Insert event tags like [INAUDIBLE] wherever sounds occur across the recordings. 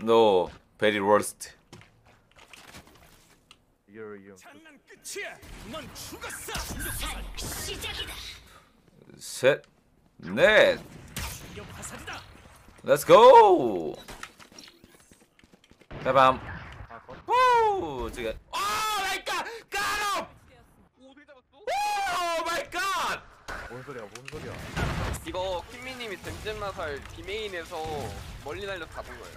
no, very worst. You're you. 장난 끝이야. 넌 죽었어. 셋, 넷. 이거 화살이다. Let's go. 빠밤. 후, 지금. Oh my god, got him. Oh my god. 뭔 소리야? 뭔 소리야? 이거 킴미님이 댐잼 나살 디메인에서 멀리 날려 잡은 거예요.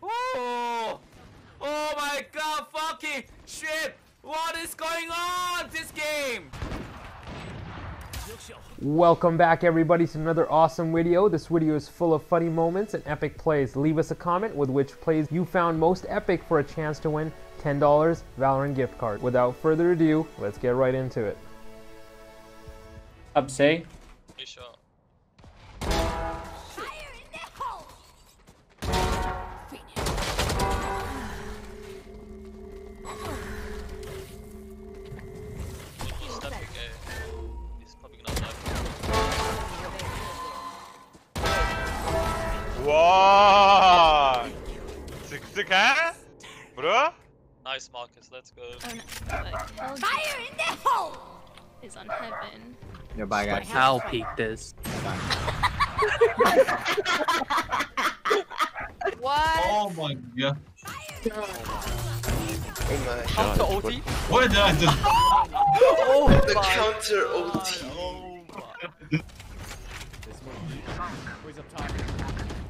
Oh, oh my god, fucking shit. What is going on this game? Welcome back everybody to another awesome video. This video is full of funny moments and epic plays. Leave us a comment with which plays you found most epic for a chance to win $10 Valorant gift card. Without further ado, let's get right into it. Up say. He shot. Nice, Marcus. Let's go. Oh, no. Fire in the hole! Is on heaven. Yeah, bye guys. This. [LAUGHS] what? Oh my god. [LAUGHS] Oh my Counter. OT? What did I Oh The counter OT. Oh my. Who's up top?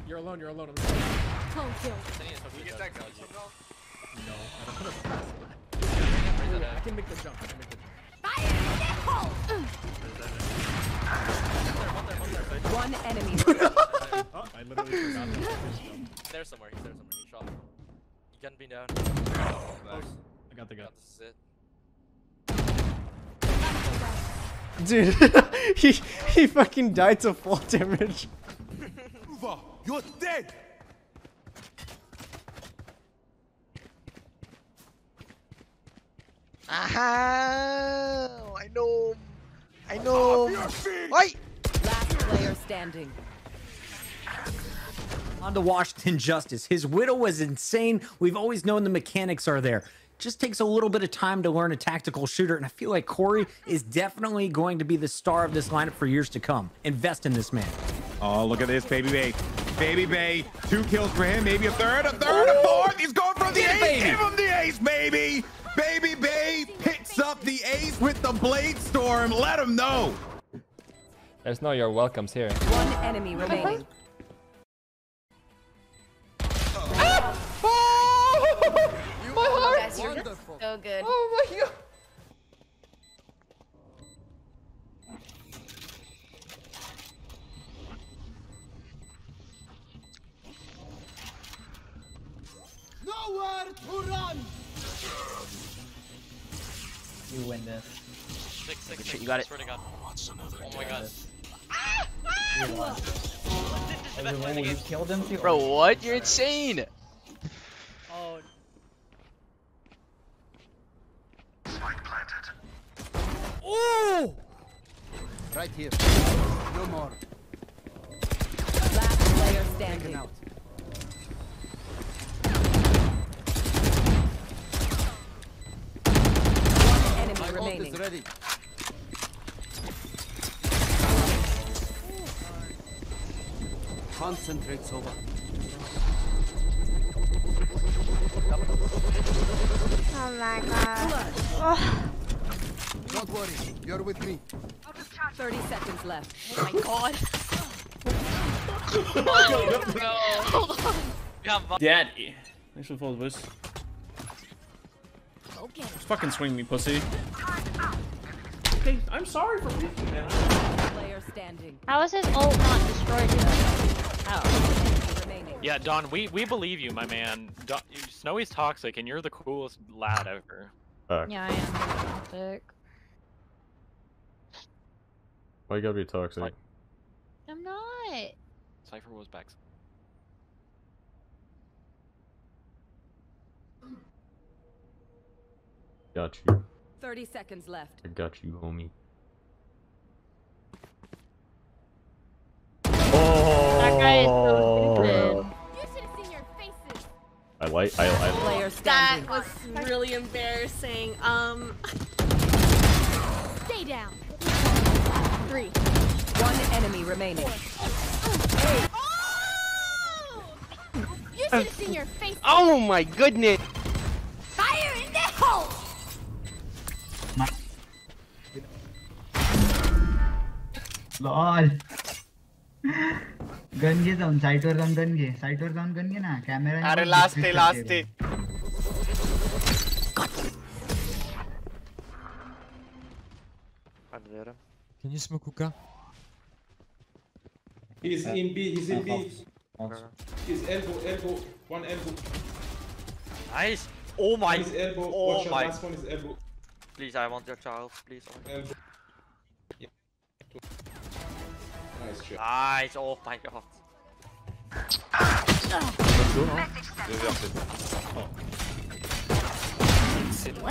You're alone, you're alone. Oh, kill. don't that a No. I can make the jump, I can make the jump. Fire in the hole! One enemy. Oh, [LAUGHS] I literally forgot that. Jump. There somewhere, he's there somewhere, he shot. He can be down. I got the gun. This is it. Dude, [LAUGHS] he he fucking died to full damage. Uva, You're dead. Aha! I know. I know. Wait. Last player standing. On to Washington Justice. His widow was insane. We've always known the mechanics are there. Just takes a little bit of time to learn a tactical shooter, and I feel like Corey is definitely going to be the star of this lineup for years to come. Invest in this man. Oh, look at this, Baby Bay. Baby Bay, two kills for him, maybe a third, a third, a fourth. He's going for the ace. baby. Give him the ace, baby. Baby Bay picks up the ace with the Blade Storm. Let him know. There's no your welcomes here. One enemy remaining. Ah! [LAUGHS] Guys, you're so good. Oh my god. Nowhere to run. You win this. Six, six, shit, you got it. swear to God. Oh my god. You won. You killed him too. Bro, what? You're insane. Oh. Right here. No more. Last player standing. One enemy My ult remaining. is ready. Concentrate, Sova. Oh my god. Oh Don't worry. You're with me. 30 seconds left. [LAUGHS] Oh my god. [LAUGHS] Oh, we have Daddy. Thanks for the follow, boys. Go get him. Just fucking swing me, pussy. Ah, ah. Okay, I'm sorry for peeking, man. Player standing. How is his ult not destroyed yet? Oh. Remaining. Yeah, Don, we, we believe you, my man. Don, Snowy's toxic, and you're the coolest lad ever. Yeah, I am toxic. Why you gotta be toxic? Like- I'm not. Cypher was back. Got you. 30 seconds left. I got you, homie. That guy is so Oh. stupid. You should have seen your I like. I. I Player That was really embarrassing. Um. Stay down. Three. One enemy remaining. You should have seen your face. Oh my goodness! Lol gun घे जाऊन साईटवर जाऊन gun घे साईटवर जाऊन gun घे ना camera अरे लास्ट आहे लास्ट आहे Can you smoke hookah? He's in B, he's in B. He's elbow, elbow, one elbow. Nice. Oh my. He's elbow, Oh watch my. last one is elbow. Please, I want your child. Please. Elbow. Nice shot. Nice. Oh my god.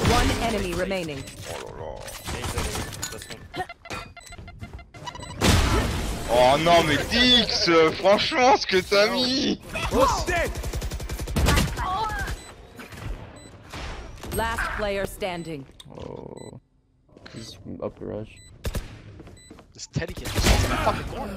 One enemy remaining. Oh non mais Dix, euh, franchement ce que t'as mis Last player standing. Oh. He's upper rush. This Teddy kid just in the fucking corner.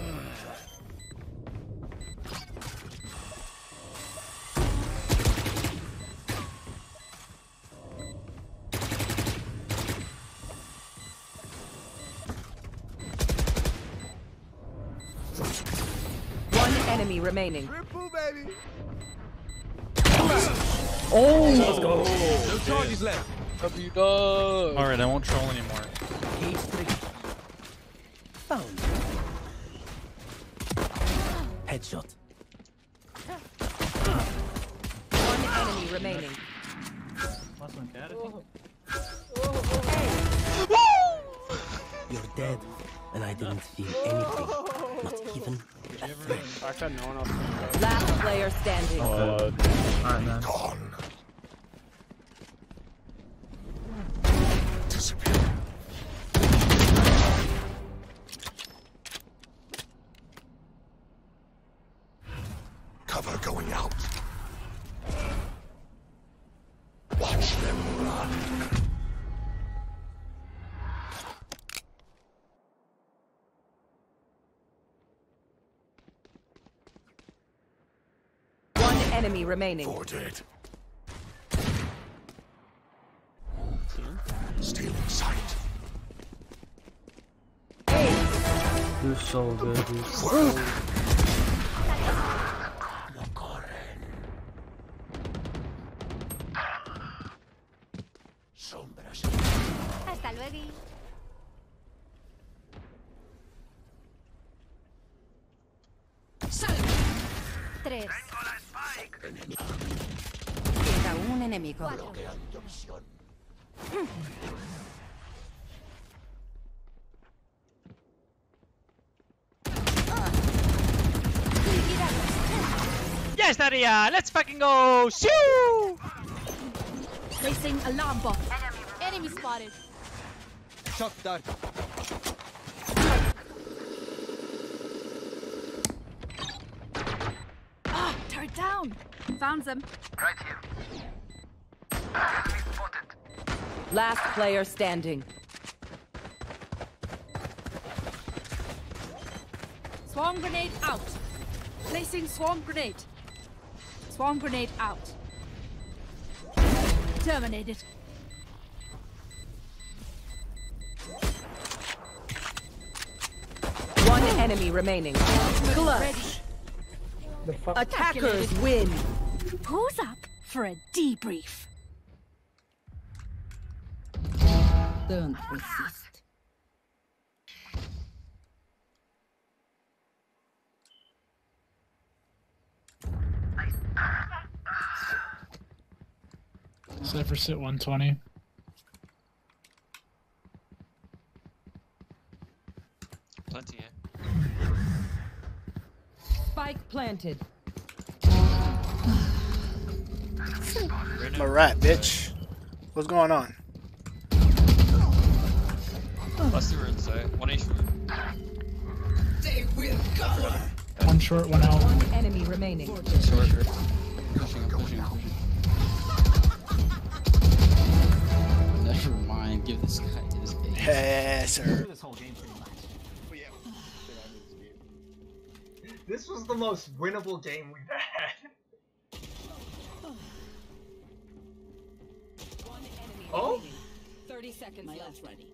One enemy remaining. Oh! Let's go. No charges left. W dog. Alright, I won't troll anymore. One enemy remaining. Oh. You're dead, and I didn't feel anything. Not oh. even a threat. I said no one else. Last player standing. Alright, enemy remaining. Four dead. Stealing sight. You're so good. You're so Sombras. Hasta luego. Tres. Queda un enemigo. Bloqueando misión. Yes, Nadia! Let's fucking go! Shoo! Placing alarm bot. Enemy spotted. Shock dart. Turret down. Found them. Right here. Last player standing. Swarm grenade out. Placing swarm grenade. Swarm grenade out. Terminated. One enemy remaining. Clutch. Attackers win. Who's up for a debrief? Don't resist. Cypher sit 120. Spike planted. A rat, bitch. What's going on? Plus they were inside. One HP. They will. One short, one out. One enemy remaining. Short. Pushing, pushing, pushing. [LAUGHS] Never mind. Give this guy his. Yes, sir. This was the most winnable game we've had. Oh? 30 seconds left. ready.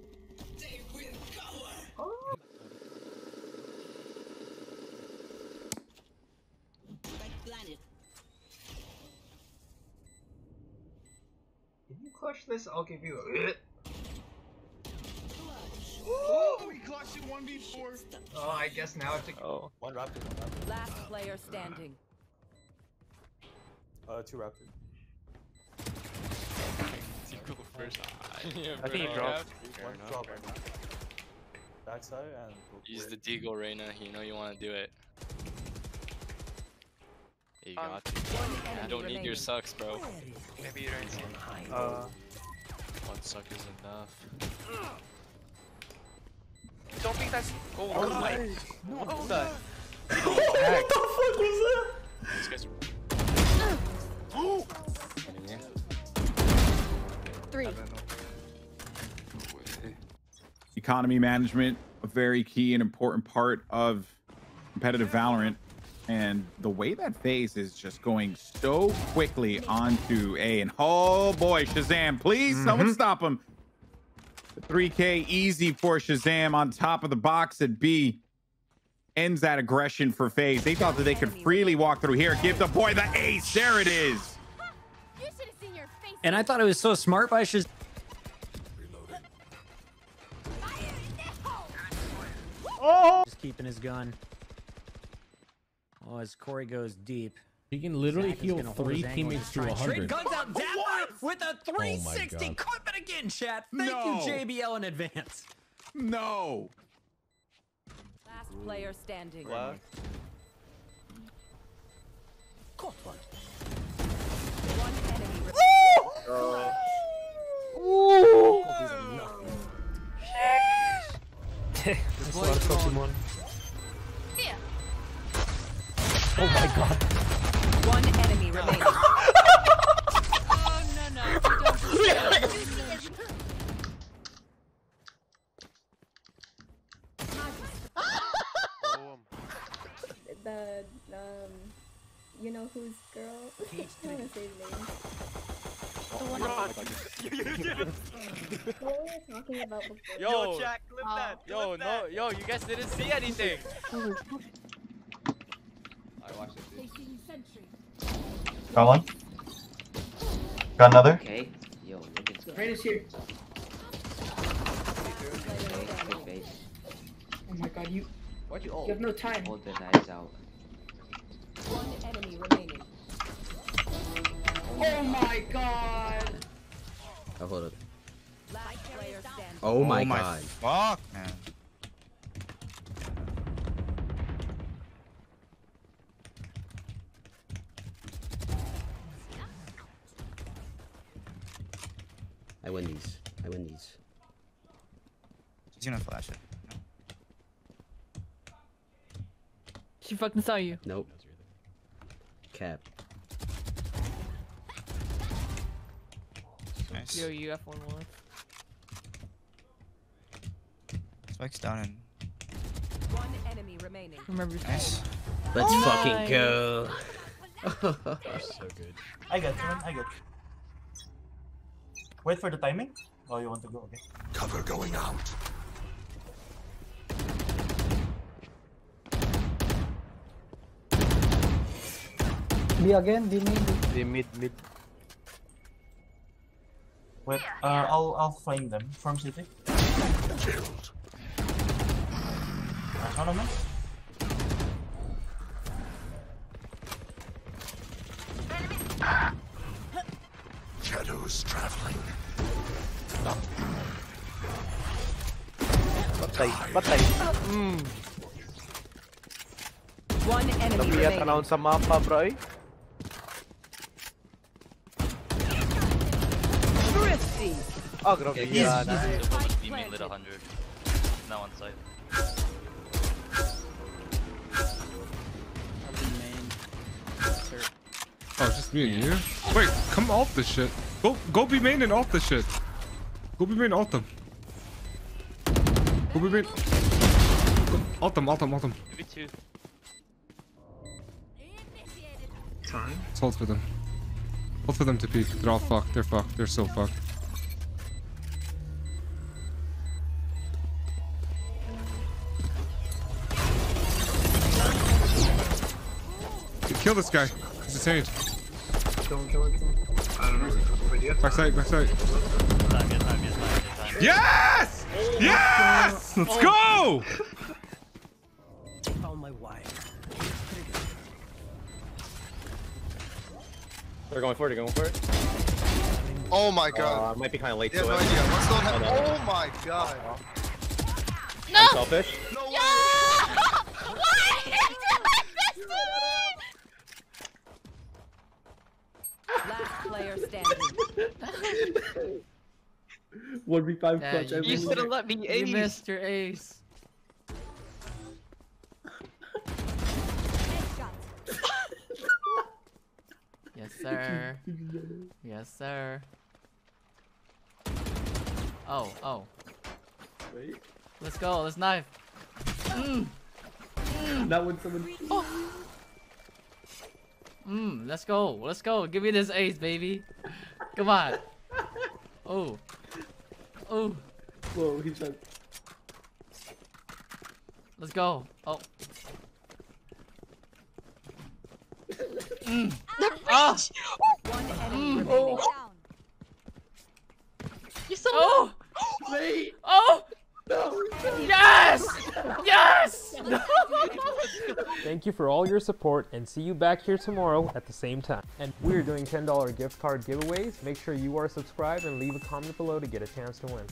Oh. If you clutch this, I'll give you a. Oh, he clutched 1v4. Oh, I guess now I have to. Oh. One raptor, one raptor. Last player standing. Uh, two raptor. First. [LAUGHS] I think he dropped. One drop right now. Backside and. Use the deagle, Reyna. You know you want to do it. You got to. You don't need your sucks, bro. Maybe you don't see. Uh, one suck is enough. Don't think that's. Oh, Oh, my. nice. What the? What the fuck was that? These guys Three. Economy management, a very key and important part of competitive Valorant. And the way that phase is just going so quickly onto A. And oh boy, Shazam, please, someone mm-hmm. stop him. The 3K easy for Shazam on top of the box at B. Ends that aggression for phase. They thought that they could freely walk through here. Give the boy the ace. There it is. And I thought it was so smart by Shaz. Oh! Just keeping his gun. Oh, as Corey goes deep. He can literally Zach heal three teammates to try 100. Guns out dapr with a 360 God. Clip it again, chat. Thank No. you, JBL, in advance. No. Last player standing. What? Caught one. One enemy. Oh. There's a lot of Pokemon. Oh my god. One enemy remaining. [LAUGHS] Oh, no, no. Don't deserve [LAUGHS] it. the um you know whose girl [LAUGHS] I don't wanna say his name. The one [LAUGHS] [LAUGHS] what were we talking about before? Yo, Jack, clip that. Yo, no, yo, you guys didn't see anything. Oh, I watched it. Placing sentry. Got one. Got another. Okay. Yo, look at is here. Good base. Oh my god, you. Why'd you You have no time. Hold the knives out. One enemy remaining. Oh my god. I hold up. Last player standing. Oh my oh my god. Fuck, man. I win these. I win these. He's gonna flash it. She fucking saw you. Nope. Cap. Nice. Yo, you F1 one. Spike's down and One enemy remaining. Remember. nice. [LAUGHS] Let's Nice. fucking go. [LAUGHS] so good. I got one. I got. Wait for the timing. Oh, you want to go? Okay. Cover going out. B again. B mid. They mid mid. Wait. Uh, I'll I'll flame them from city. Killed. Nice one of them. Shadows traveling. Patay, patay. Mm. One enemy Nabiyat remaining. around sa mapa, bro. eh. Oh, grabe yan. Teammate lit 100. Now on site. Oh, it's just me and you? Wait, come off the shit. Go go be main and off the shit. Go be main off them. Wait, wait, wait. Ult them, ult them, ult them. Maybe two. Time. Let's hold for them. Hold for them to peek. They're all fucked. They're fucked. They're so fucked. Kill this guy. He's a saint. Don't kill it. I don't know. Wait, do you have Backside, backside. Time, get time, get time, get time. Yes! Yes! Let's go! Found my wire. They're going for it. They're going for it. Oh my god. Uh, god. might be kind of late You to no it. idea. Let's not Oh, have. no, no. Oh my god. No! Unselfish. No Yeah! Why did you do this Last player standing. [LAUGHS] One v five Yeah, clutch. you- you should've let me You ace. missed your ace. [LAUGHS] Yes, sir. Yes, sir. Oh, oh. Wait. Let's go. Let's knife. Mm. Mm. Not when someone. Mm, let's go. Let's go. Give me this ace, baby. Come on. Oh. Oh. Whoa, he shot. Let's go. Oh. [LAUGHS] Mm. Ah. Mm. Oh. You're so Oh. Wait. Oh. No. Yes. Yes. Thank you for all your support and see you back here tomorrow at the same time. And we're doing $10 gift card giveaways. Make sure you are subscribed and leave a comment below to get a chance to win.